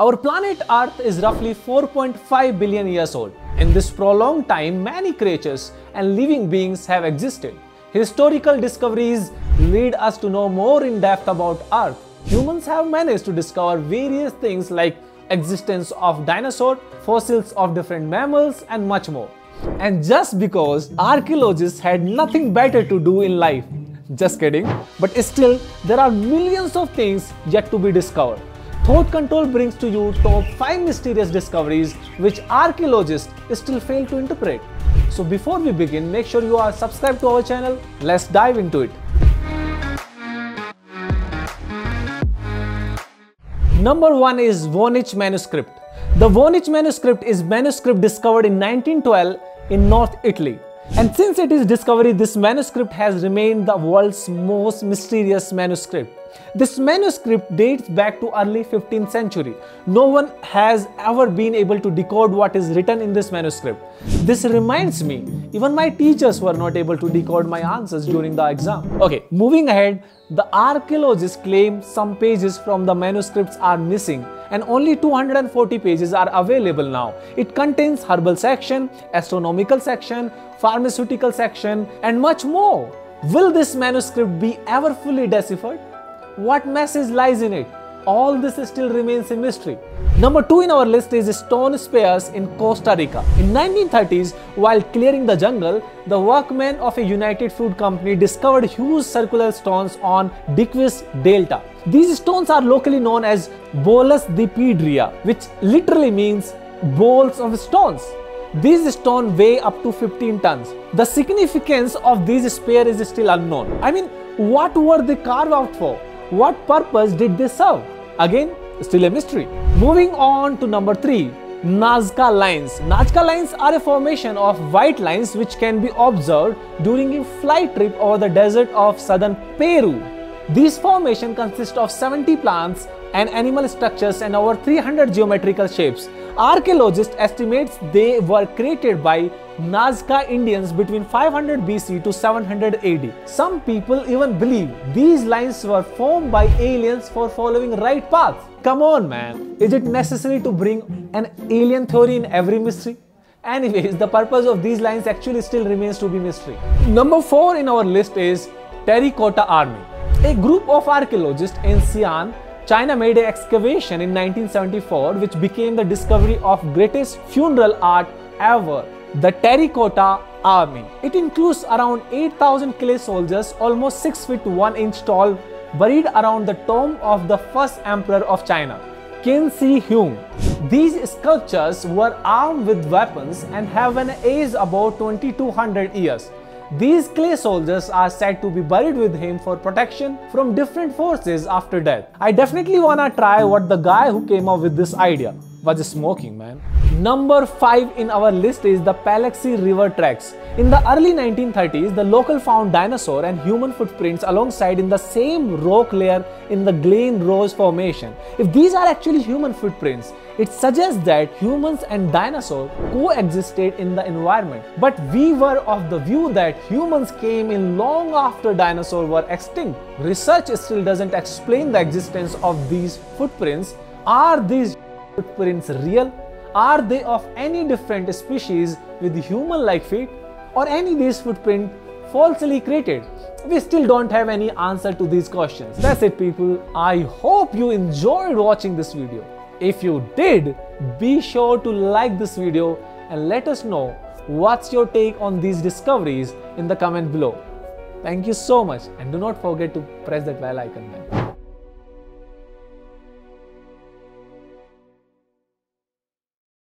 Our planet Earth is roughly 4.5 billion years old. In this prolonged time, many creatures and living beings have existed. Historical discoveries lead us to know more in depth about Earth. Humans have managed to discover various things like existence of dinosaurs, fossils of different mammals and much more. And just because archaeologists had nothing better to do in life, just kidding, but still there are millions of things yet to be discovered. Thought Control brings to you top 5 mysterious discoveries which archaeologists still fail to interpret. So before we begin, make sure you are subscribed to our channel. Let's dive into it. Number 1 is Voynich manuscript. The Voynich manuscript is manuscript discovered in 1912 in North Italy. And since it is discovery, this manuscript has remained the world's most mysterious manuscript. This manuscript dates back to early 15th century. No one has ever been able to decode what is written in this manuscript. This reminds me, even my teachers were not able to decode my answers during the exam. Okay, moving ahead, the archaeologists claim some pages from the manuscripts are missing and only 240 pages are available now. It contains herbal section, astronomical section, pharmaceutical section and much more. Will this manuscript be ever fully deciphered? What message lies in it? All this still remains a mystery. Number 2 in our list is stone spheres in Costa Rica. In 1930s, while clearing the jungle, the workmen of a United Fruit Company discovered huge circular stones on Diquis Delta. These stones are locally known as Bolas de Piedra, which literally means bowls of stones. These stones weigh up to 15 tons. The significance of these spheres is still unknown. I mean, what were they carved out for? What purpose did they serve? Again, still a mystery. Moving on to number 3. Nazca lines. Nazca lines are a formation of white lines which can be observed during a flight trip over the desert of southern Peru. These formations consist of 70 plants and animal structures and over 300 geometrical shapes. Archaeologists estimates they were created by Nazca Indians between 500 BC to 700 AD. Some people even believe these lines were formed by aliens for following right path. Come on man, is it necessary to bring an alien theory in every mystery? Anyways, the purpose of these lines actually still remains to be mystery. Number 4 in our list is Terracotta Army. A group of archaeologists in Xi'an China made an excavation in 1974 which became the discovery of greatest funeral art ever, the Terracotta Army. It includes around 8,000 clay soldiers, almost 6 feet 1 inch tall, buried around the tomb of the first emperor of China, Qin Shi Huang. These sculptures were armed with weapons and have an age about 2200 years. These clay soldiers are said to be buried with him for protection from different forces after death. I definitely wanna try what the guy who came up with this idea was smoking, man. Number 5 in our list is the Paluxy River tracks. In the early 1930s, the local found dinosaur and human footprints alongside in the same rock layer in the Glen Rose Formation. If these are actually human footprints, it suggests that humans and dinosaurs coexisted in the environment. But we were of the view that humans came in long after dinosaurs were extinct. Research still doesn't explain the existence of these footprints. Are these footprints real? Are they of any different species with human-like feet? Or any of these footprints falsely created? We still don't have any answer to these questions. That's it people. I hope you enjoyed watching this video. If you did, be sure to like this video and let us know what's your take on these discoveries in the comment below. Thank you so much and do not forget to press that bell icon.